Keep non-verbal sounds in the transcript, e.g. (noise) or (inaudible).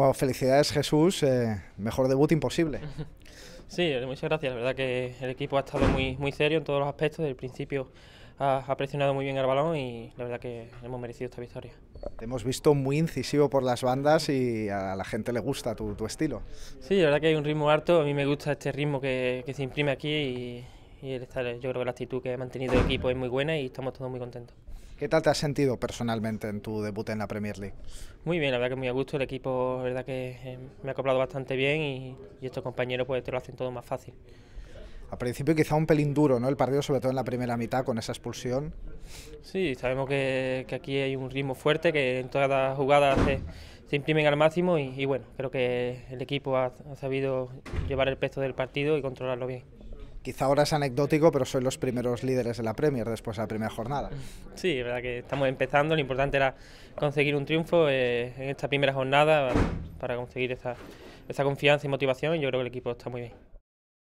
Bueno, felicidades Jesús, eh, mejor debut imposible. (laughs) Sí, muchas gracias. La verdad que el equipo ha estado muy, muy serio en todos los aspectos. Desde el principio ha, ha presionado muy bien el balón y la verdad que hemos merecido esta victoria. Te hemos visto muy incisivo por las bandas y a la gente le gusta tu, tu estilo. Sí, la verdad que hay un ritmo alto. A mí me gusta este ritmo que, que se imprime aquí y, y el estar, yo creo que la actitud que ha mantenido el equipo es muy buena y estamos todos muy contentos. ¿Qué tal te has sentido personalmente en tu debut en la Premier League? Muy bien, la verdad que muy a gusto. El equipo, la verdad que eh, me ha acoplado bastante bien y, y estos compañeros pues te lo hacen todo más fácil. Al principio quizá un pelín duro, ¿no? El partido, sobre todo en la primera mitad, con esa expulsión. Sí, sabemos que, que aquí hay un ritmo fuerte, que en todas las jugadas se, se imprimen al máximo y, y, bueno, creo que el equipo ha, ha sabido llevar el peso del partido y controlarlo bien. Quizá ahora es anecdótico, pero sois los primeros líderes de la Premier después de la primera jornada. Sí, es verdad que estamos empezando. Lo importante era conseguir un triunfo eh, en esta primera jornada para conseguir esa, esa confianza y motivación. Y yo creo que el equipo está muy bien.